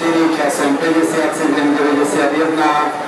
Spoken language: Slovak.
94, ja som 57, 91,